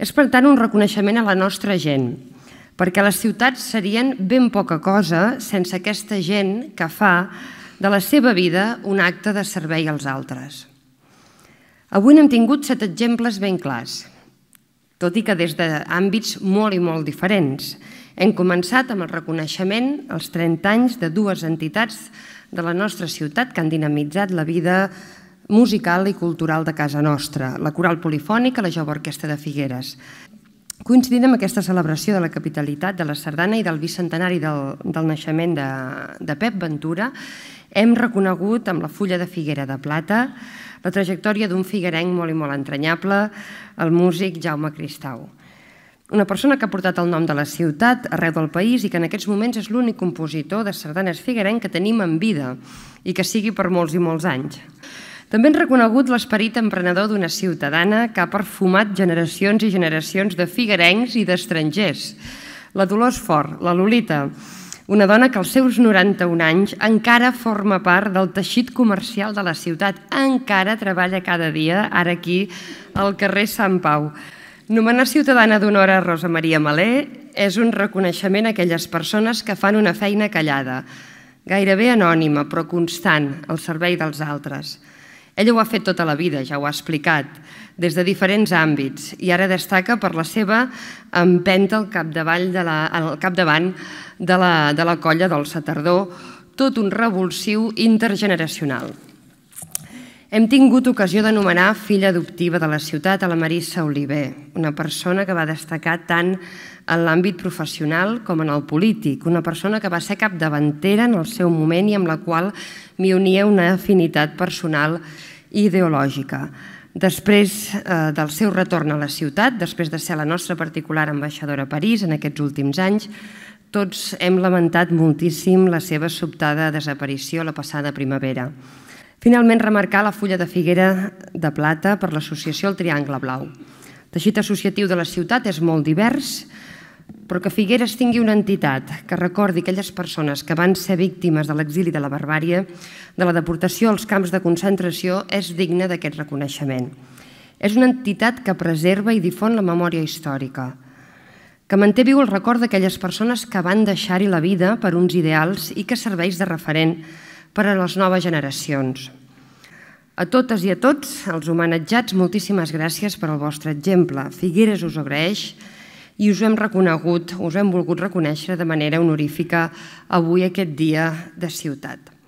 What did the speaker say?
És, per tant, un reconeixement a la nostra gent, perquè les ciutats serien ben poca cosa sense aquesta gent que fa de la seva vida un acte de servei als altres. Avui n'hem tingut set exemples ben clars, tot i que des d'àmbits molt i molt diferents. Hem començat amb el reconeixement als 30 anys de dues entitats de la nostra ciutat que han dinamitzat la vida musical i cultural de casa nostra, la Coral Polifònica, la Jove Orquestra de Figueres. Coincidint amb aquesta celebració de la capitalitat de la Sardana i del bicentenari del, del naixement de, de Pep Ventura, hem reconegut amb la fulla de Figuera de Plata la trajectòria d'un figuerenc molt i molt entranyable, el músic Jaume Cristau. Una persona que ha portat el nom de la ciutat arreu del país i que en aquests moments és l'únic compositor de sardanes figuerenc que tenim en vida i que sigui per molts i molts anys. També han reconegut l'esperit emprenedor d'una ciutadana que ha perfumat generacions i generacions de figuerencs i d'estrangers. La Dolors Fort, la Lolita, una dona que als seus 91 anys encara forma part del teixit comercial de la ciutat, encara treballa cada dia, ara aquí, al carrer Sant Pau. Nomenar ciutadana d'honor a Rosa Maria Malé és un reconeixement a aquelles persones que fan una feina callada, gairebé anònima, però constant, al servei dels altres. Ella ho ha fet tota la vida, ja ho ha explicat, des de diferents àmbits i ara destaca per la seva empenta al capdavall de la, al capdavant de la, de la colla del Satardó, tot un revulsiu intergeneracional. Hem tingut ocasió d'anomenar filla adoptiva de la ciutat a la Marissa Oliver, una persona que va destacar tant en l'àmbit professional com en el polític, una persona que va ser capdavantera en el seu moment i amb la qual m'hi unia una afinitat personal i ideològica. Després eh, del seu retorn a la ciutat, després de ser la nostra particular ambaixadora a París en aquests últims anys, tots hem lamentat moltíssim la seva sobtada desaparició la passada primavera. Finalment, remarcar la fulla de figuera de plata per l'associació El Triangle Blau. El teixit associatiu de la ciutat és molt divers, però que Figueres tingui una entitat que recordi aquelles persones que van ser víctimes de l'exili de la barbària, de la deportació als camps de concentració, és digne d'aquest reconeixement. És una entitat que preserva i difon la memòria històrica, que manté viu el record d'aquelles persones que van deixar-hi la vida per uns ideals i que serveix de referent per a les noves generacions. A totes i a tots, els homenatjats, moltíssimes gràcies per al vostre exemple. Figueres us agraeix i us hem reconegut, us hem volgut reconèixer de manera honorífica avui aquest dia de ciutat.